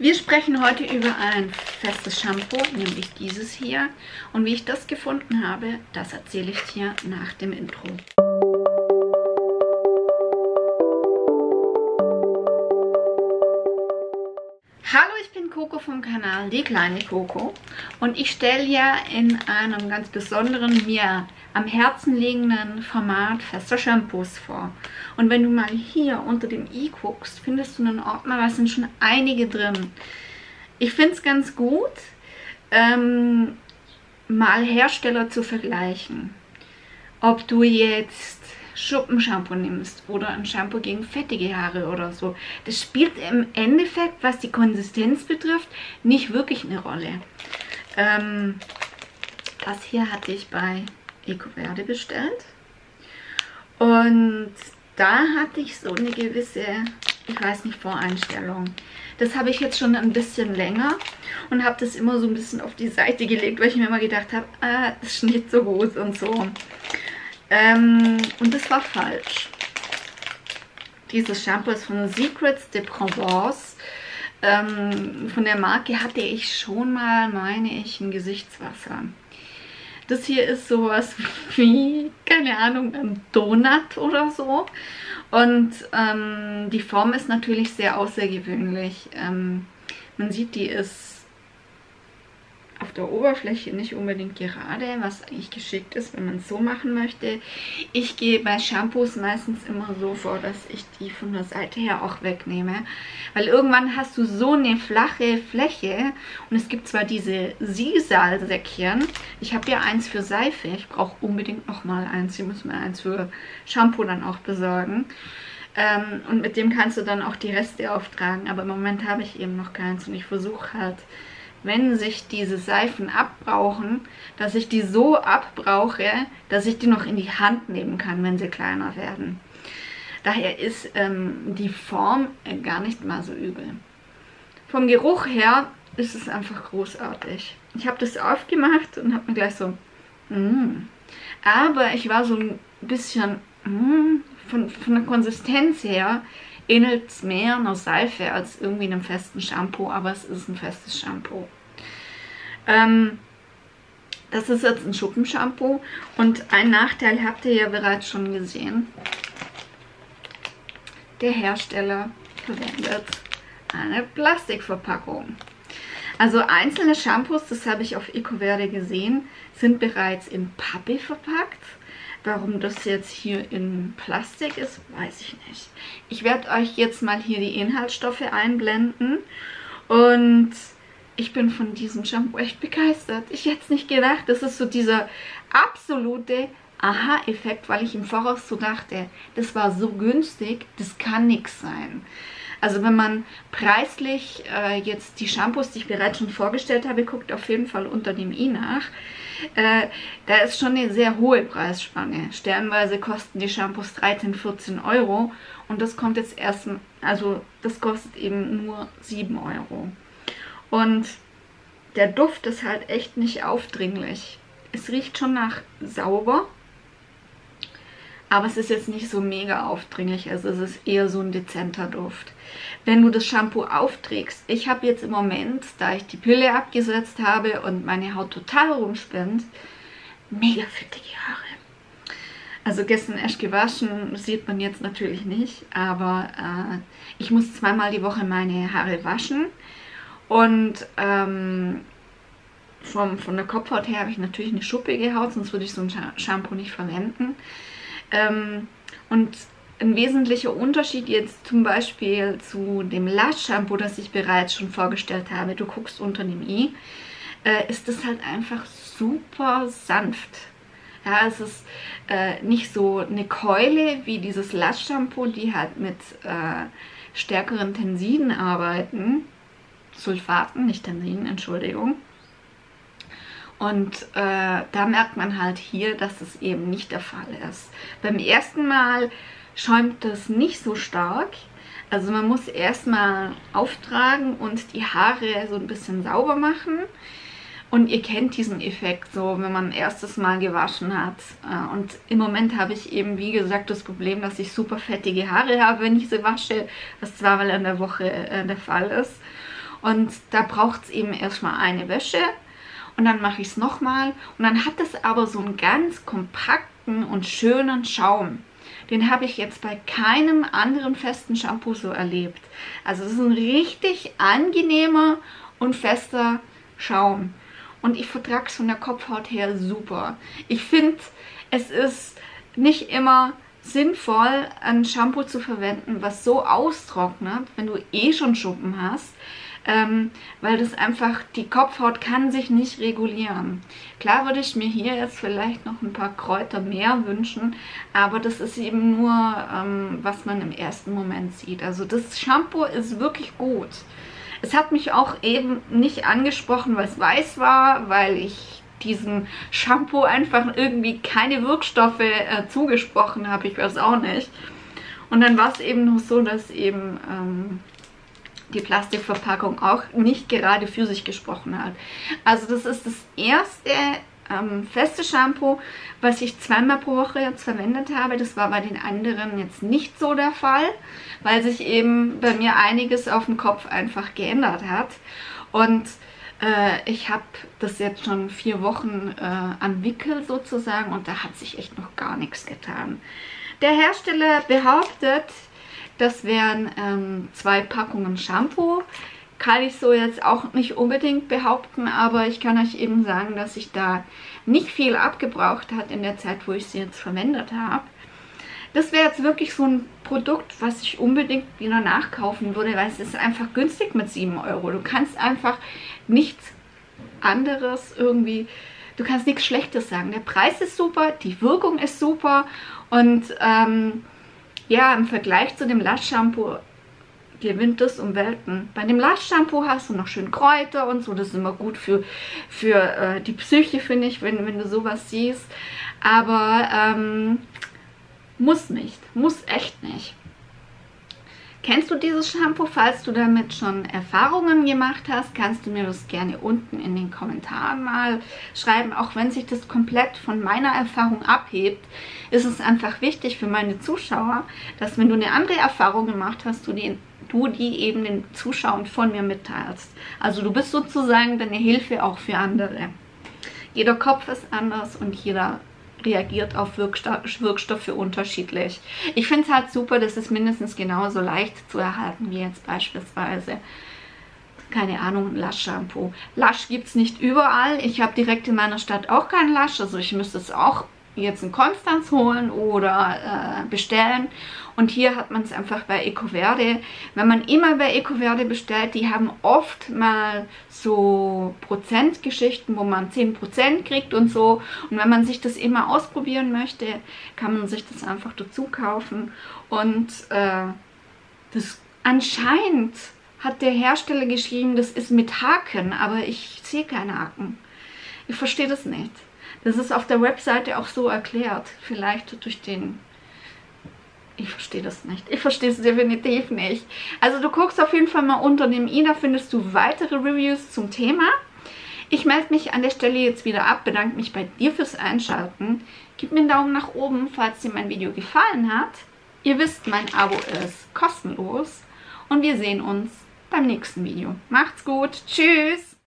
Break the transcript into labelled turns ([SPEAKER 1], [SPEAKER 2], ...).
[SPEAKER 1] Wir sprechen heute über ein festes Shampoo, nämlich dieses hier. Und wie ich das gefunden habe, das erzähle ich dir nach dem Intro. Coco vom Kanal Die kleine Coco und ich stelle ja in einem ganz besonderen, mir am Herzen liegenden Format fester Shampoos vor. Und wenn du mal hier unter dem i guckst, findest du einen Ordner, da sind schon einige drin. Ich finde es ganz gut, ähm, mal Hersteller zu vergleichen. Ob du jetzt Schuppenshampoo nimmst oder ein Shampoo gegen fettige Haare oder so. Das spielt im Endeffekt, was die Konsistenz betrifft, nicht wirklich eine Rolle. Ähm, das hier hatte ich bei Ecoverde bestellt. Und da hatte ich so eine gewisse, ich weiß nicht, Voreinstellung. Das habe ich jetzt schon ein bisschen länger und habe das immer so ein bisschen auf die Seite gelegt, weil ich mir immer gedacht habe, ah, das ist so groß und so. Ähm, und das war falsch. Dieses Shampoo ist von Secrets de Provence. Ähm, von der Marke hatte ich schon mal, meine ich, ein Gesichtswasser. Das hier ist sowas wie, keine Ahnung, ein Donut oder so. Und ähm, die Form ist natürlich sehr außergewöhnlich. Ähm, man sieht, die ist auf der Oberfläche nicht unbedingt gerade, was eigentlich geschickt ist, wenn man es so machen möchte. Ich gehe bei Shampoos meistens immer so vor, dass ich die von der Seite her auch wegnehme, weil irgendwann hast du so eine flache Fläche und es gibt zwar diese Sisal-Säckchen, ich habe ja eins für Seife, ich brauche unbedingt nochmal eins, hier müssen wir eins für Shampoo dann auch besorgen. Ähm, und mit dem kannst du dann auch die Reste auftragen, aber im Moment habe ich eben noch keins und ich versuche halt wenn sich diese Seifen abbrauchen, dass ich die so abbrauche, dass ich die noch in die Hand nehmen kann, wenn sie kleiner werden. Daher ist ähm, die Form äh, gar nicht mal so übel. Vom Geruch her ist es einfach großartig. Ich habe das aufgemacht und habe mir gleich so, mm. aber ich war so ein bisschen, mm, von, von der Konsistenz her, ähnelt es mehr einer Seife als irgendwie einem festen Shampoo, aber es ist ein festes Shampoo. Ähm, das ist jetzt ein Schuppenshampoo und ein Nachteil habt ihr ja bereits schon gesehen. Der Hersteller verwendet eine Plastikverpackung. Also einzelne Shampoos, das habe ich auf EcoVerde gesehen, sind bereits in Pappe verpackt. Warum das jetzt hier in Plastik ist, weiß ich nicht. Ich werde euch jetzt mal hier die Inhaltsstoffe einblenden. Und ich bin von diesem Shampoo echt begeistert. Ich hätte es nicht gedacht. Das ist so dieser absolute Aha-Effekt, weil ich im Voraus so dachte, das war so günstig, das kann nichts sein. Also wenn man preislich äh, jetzt die Shampoos, die ich bereits schon vorgestellt habe, guckt auf jeden Fall unter dem i nach. Äh, da ist schon eine sehr hohe Preisspanne. Sternweise kosten die Shampoos 13, 14 Euro und das kommt jetzt erst, also das kostet eben nur 7 Euro. Und der Duft ist halt echt nicht aufdringlich. Es riecht schon nach sauber, aber es ist jetzt nicht so mega aufdringlich, also es ist eher so ein dezenter Duft. Wenn du das Shampoo aufträgst, ich habe jetzt im Moment, da ich die Pille abgesetzt habe und meine Haut total rumspinnt, mega fettige Haare. Also gestern erst gewaschen, sieht man jetzt natürlich nicht, aber äh, ich muss zweimal die Woche meine Haare waschen und ähm, vom, von der Kopfhaut her habe ich natürlich eine schuppige Haut, sonst würde ich so ein Shampoo nicht verwenden. Ähm, und ein wesentlicher Unterschied jetzt zum Beispiel zu dem Lush-Shampoo, das ich bereits schon vorgestellt habe, du guckst unter dem i, äh, ist es halt einfach super sanft. Ja, es ist äh, nicht so eine Keule wie dieses Lush-Shampoo, die halt mit äh, stärkeren Tensiden arbeiten. Sulfaten, nicht Tensiden, Entschuldigung. Und äh, da merkt man halt hier, dass das eben nicht der Fall ist. Beim ersten Mal schäumt das nicht so stark. Also man muss erstmal auftragen und die Haare so ein bisschen sauber machen. Und ihr kennt diesen Effekt so, wenn man erstes Mal gewaschen hat. Äh, und im Moment habe ich eben, wie gesagt, das Problem, dass ich super fettige Haare habe, wenn ich sie wasche. Was zweimal in der Woche äh, der Fall ist. Und da braucht es eben erstmal eine Wäsche und dann mache ich es nochmal und dann hat es aber so einen ganz kompakten und schönen Schaum. Den habe ich jetzt bei keinem anderen festen Shampoo so erlebt. Also es ist ein richtig angenehmer und fester Schaum. Und ich vertrage es von der Kopfhaut her super. Ich finde, es ist nicht immer sinnvoll, ein Shampoo zu verwenden, was so austrocknet, wenn du eh schon Schuppen hast, ähm, weil das einfach, die Kopfhaut kann sich nicht regulieren. Klar würde ich mir hier jetzt vielleicht noch ein paar Kräuter mehr wünschen, aber das ist eben nur, ähm, was man im ersten Moment sieht. Also das Shampoo ist wirklich gut. Es hat mich auch eben nicht angesprochen, weil es weiß war, weil ich diesem Shampoo einfach irgendwie keine Wirkstoffe äh, zugesprochen habe. Ich weiß auch nicht. Und dann war es eben noch so, dass eben ähm, die Plastikverpackung auch nicht gerade für sich gesprochen hat. Also das ist das erste ähm, feste Shampoo, was ich zweimal pro Woche jetzt verwendet habe. Das war bei den anderen jetzt nicht so der Fall, weil sich eben bei mir einiges auf dem Kopf einfach geändert hat. Und äh, ich habe das jetzt schon vier Wochen äh, an Wickel sozusagen und da hat sich echt noch gar nichts getan. Der Hersteller behauptet, das wären ähm, zwei Packungen Shampoo. Kann ich so jetzt auch nicht unbedingt behaupten, aber ich kann euch eben sagen, dass sich da nicht viel abgebraucht hat in der Zeit, wo ich sie jetzt verwendet habe. Das wäre jetzt wirklich so ein Produkt, was ich unbedingt wieder nachkaufen würde, weil es ist einfach günstig mit 7 Euro. Du kannst einfach nichts anderes irgendwie, du kannst nichts Schlechtes sagen. Der Preis ist super, die Wirkung ist super und ähm, ja, im Vergleich zu dem Lash-Shampoo gewinnt das um Welten. Bei dem Lash-Shampoo hast du noch schön Kräuter und so. Das ist immer gut für, für äh, die Psyche, finde ich, wenn, wenn du sowas siehst. Aber ähm, muss nicht. Muss echt nicht. Kennst du dieses Shampoo? Falls du damit schon Erfahrungen gemacht hast, kannst du mir das gerne unten in den Kommentaren mal schreiben. Auch wenn sich das komplett von meiner Erfahrung abhebt, ist es einfach wichtig für meine Zuschauer, dass wenn du eine andere Erfahrung gemacht hast, du die, du die eben den Zuschauern von mir mitteilst. Also du bist sozusagen deine Hilfe auch für andere. Jeder Kopf ist anders und jeder reagiert auf Wirkstoffe unterschiedlich. Ich finde es halt super, dass es mindestens genauso leicht zu erhalten wie jetzt beispielsweise keine Ahnung, ein Lush-Shampoo. Lush gibt es nicht überall. Ich habe direkt in meiner Stadt auch keinen Lush, also ich müsste es auch jetzt in Konstanz holen oder äh, bestellen. Und hier hat man es einfach bei Ecoverde. Wenn man immer bei Ecoverde bestellt, die haben oft mal so Prozentgeschichten, wo man 10% kriegt und so. Und wenn man sich das immer ausprobieren möchte, kann man sich das einfach dazu kaufen. Und äh, das anscheinend hat der Hersteller geschrieben, das ist mit Haken, aber ich sehe keine Haken. Ich verstehe das nicht. Das ist auf der Webseite auch so erklärt. Vielleicht durch den... Ich verstehe das nicht. Ich verstehe es definitiv nicht. Also du guckst auf jeden Fall mal unter dem i, da findest du weitere Reviews zum Thema. Ich melde mich an der Stelle jetzt wieder ab, bedanke mich bei dir fürs Einschalten. Gib mir einen Daumen nach oben, falls dir mein Video gefallen hat. Ihr wisst, mein Abo ist kostenlos. Und wir sehen uns beim nächsten Video. Macht's gut. Tschüss.